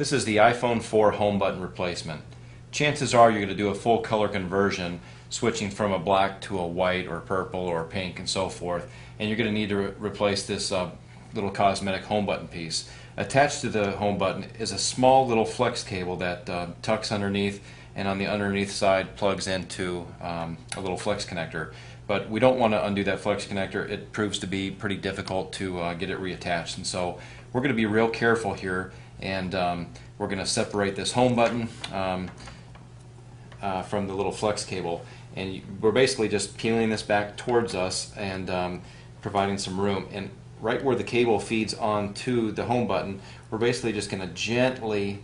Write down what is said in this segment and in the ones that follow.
This is the iPhone 4 home button replacement. Chances are you're going to do a full color conversion, switching from a black to a white or purple or pink and so forth, and you're going to need to re replace this uh, little cosmetic home button piece. Attached to the home button is a small little flex cable that uh, tucks underneath and on the underneath side plugs into um, a little flex connector. But we don't want to undo that flex connector. It proves to be pretty difficult to uh, get it reattached. And so we're going to be real careful here and um, we're going to separate this home button um, uh, from the little flex cable. And we're basically just peeling this back towards us and um, providing some room. And right where the cable feeds onto the home button, we're basically just going to gently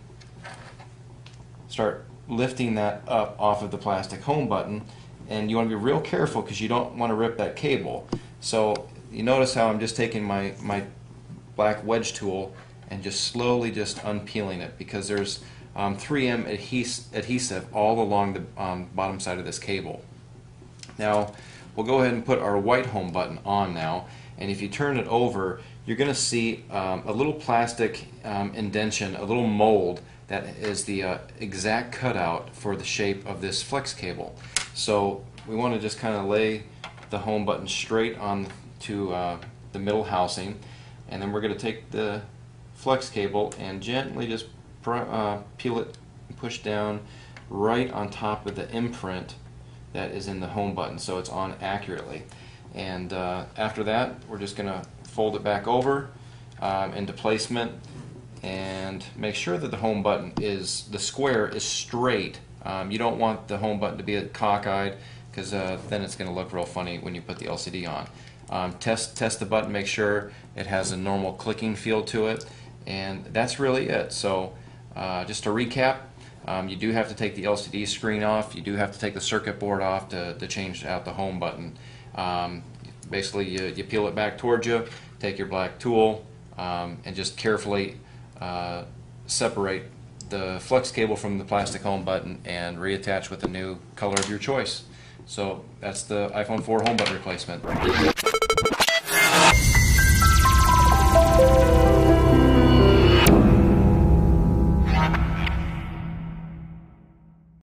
start lifting that up off of the plastic home button and you want to be real careful because you don't want to rip that cable so you notice how I'm just taking my my black wedge tool and just slowly just unpeeling it because there's um, 3M adhes adhesive all along the um, bottom side of this cable now we'll go ahead and put our white home button on now and if you turn it over you're going to see um, a little plastic um, indention a little mold that is the uh, exact cutout for the shape of this flex cable. So we want to just kind of lay the home button straight on to uh, the middle housing and then we're going to take the flex cable and gently just uh, peel it push down right on top of the imprint that is in the home button so it's on accurately and uh, after that we're just going to fold it back over um, into placement and make sure that the home button is the square is straight. Um, you don't want the home button to be cockeyed because uh, then it's going to look real funny when you put the LCD on. Um, test test the button, make sure it has a normal clicking feel to it, and that's really it. So uh, just to recap, um, you do have to take the LCD screen off. You do have to take the circuit board off to, to change out the home button. Um, basically, you, you peel it back towards you, take your black tool, um, and just carefully uh, separate the flex cable from the plastic home button and reattach with the new color of your choice. So that's the iPhone 4 home button replacement.